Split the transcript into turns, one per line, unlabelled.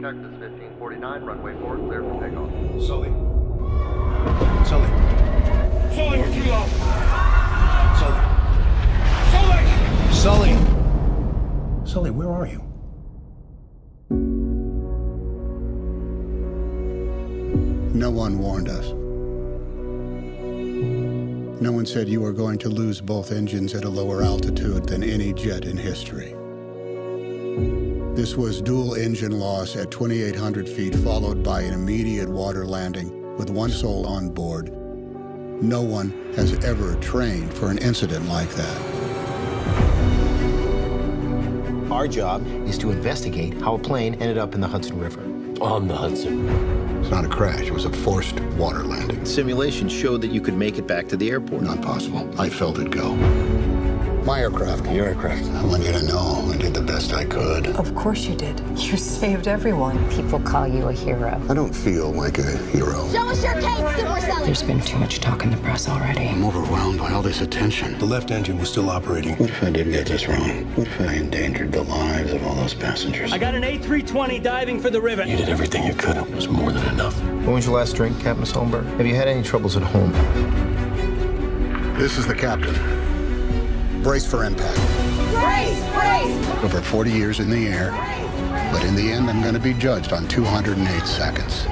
Cactus 1549, runway 4, clear for takeoff.
Sully. Sully.
Sully, we're too low.
Sully.
Sully!
Sully. Sully, where are you?
No one warned us. No one said you were going to lose both engines at a lower altitude than any jet in history. This was dual engine loss at 2,800 feet, followed by an immediate water landing with one soul on board. No one has ever trained for an incident like that.
Our job is to investigate how a plane ended up in the Hudson River.
On the Hudson.
It's not a crash, it was a forced water landing.
Simulations showed that you could make it back to the airport.
Not possible. I felt it go. My aircraft.
Your aircraft.
I want you to know I did the best I could.
Of course you did. You saved everyone.
People call you a hero.
I don't feel like a hero.
Show us your cake, Super Sully!
There's been too much talk in the press already.
I'm overwhelmed by all this attention.
The left engine was still operating.
What if I did get this wrong? What if I endangered the lives of all those passengers?
I got an A320 diving for the river.
You did everything you could. It was more than enough.
When was your last drink, Captain Sullenberger? Have you had any troubles at home?
This is the captain. Brace for impact.
Brace! Brace!
Over 40 years in the air, but in the end, I'm going to be judged on 208 seconds.